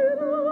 Lord.